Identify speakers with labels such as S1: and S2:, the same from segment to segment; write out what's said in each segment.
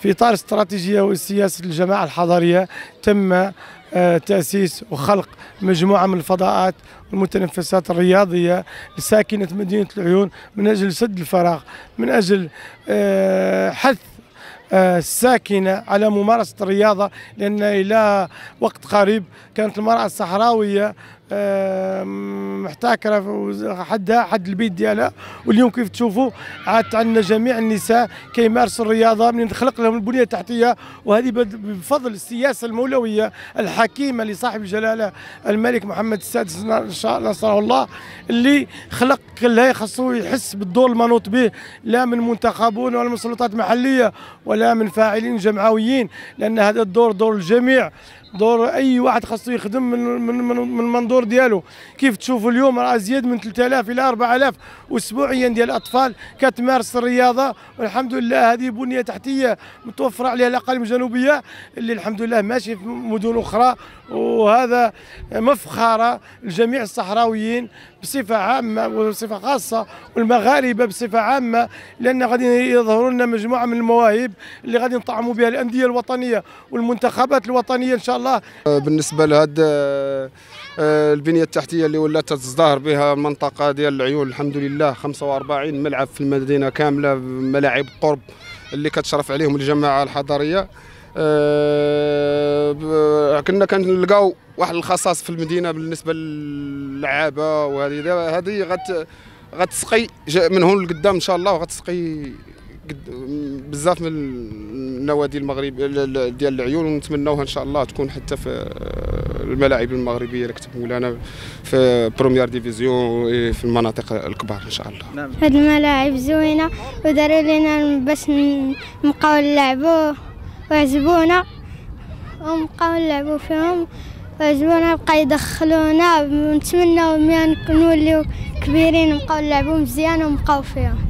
S1: في إطار استراتيجية وسياسه الجماعه الحضرية تم آه، تأسيس وخلق مجموعة من الفضاءات والمتنفسات الرياضية لساكنة مدينة العيون من أجل سد الفراغ من أجل آه، حث آه، الساكنة على ممارسة الرياضة لأن إلى وقت قريب كانت المرأة الصحراوية محتكرة حدها حد البيت ديالها. واليوم كيف تشوفوا عادت عندنا جميع النساء كيمارسوا الرياضة من خلق لهم البنية التحتية. وهذه بفضل السياسة المولوية الحكيمة لصاحب الجلالة الملك محمد السادس نصره الله اللي خلق كلها خاصو يحس بالدور المنوط به لا من منتخبون ولا من سلطات محلية ولا من فاعلين جمعويين لأن هذا الدور دور الجميع. دور أي واحد خاصو يخدم من من من المنظور ديالو. كيف تشوفوا اليوم راه ازيد من 3000 إلى 4000 اسبوعيا ديال الأطفال كتمارس الرياضة والحمد لله هذه بنية تحتية متوفرة عليها الأقاليم الجنوبية اللي الحمد لله ماشي في مدن أخرى. وهذا مفخرة لجميع الصحراويين بصفة عامة وبصفة خاصة والمغاربة بصفة عامة لأن غادي يظهروا لنا مجموعة من المواهب اللي غادي نطعموا بها الأندية الوطنية والمنتخبات الوطنية إن شاء الله
S2: بالنسبة لهذا آه، البنية التحتية اللي ولات تزدهر بها المنطقة ديال العيون الحمد لله 45 ملعب في المدينة كاملة ملاعب قرب اللي كتشرف عليهم الجماعة الحضرية. أه كنا كنلقاو واحد الخصاص في المدينة بالنسبة للعابة وهذه هذه غت غتسقي من هون لقدام إن شاء الله وغتسقي بزاف من النوادي المغرب ديال العيون ونتمناوها إن شاء الله تكون حتى في الملاعب المغربية اللي كتبوا لنا في première division في المناطق الكبار إن شاء الله.
S3: نعم. هاد الملاعب زوينة وداروا لنا باش نبقاو نلعبوا وعجبونا ونبقاو نلعبوا فيهم وعجبونا بقى يدخلونا ونتمناو ملي نوليو كبيرين نبقاو نلعبوا مزيان ونبقاو فيهم.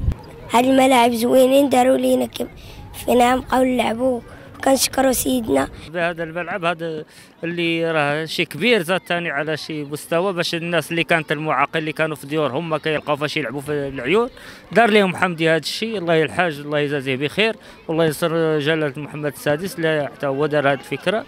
S4: هاد الملاعب زوينين داروا لينا فينا نبقاو نلعبوا كنشكروا سيدنا.
S5: هذا الملعب هذا اللي راه شي كبير زاد ثاني على شي مستوى باش الناس اللي كانت المعاقين اللي كانوا في ديورهم ما كيلقاو فاش يلعبوا في العيون. دار لهم حمدي هذا الشيء الله يلحاج الله يجازيه بخير. والله ينصر جلالة محمد السادس اللي حتى هو دار هذه الفكرة.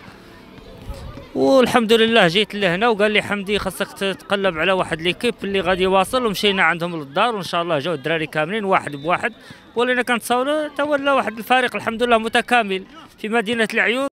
S5: والحمد لله جيت لهنا وقال لي حمدي خاصك تتقلب على واحد ليكيب اللي غادي يواصل ومشينا عندهم للدار وإن شاء الله جاو الدراري كاملين واحد بواحد. ولينا كنتصاوروا تولى واحد الفريق الحمد لله متكامل في مدينة العيون.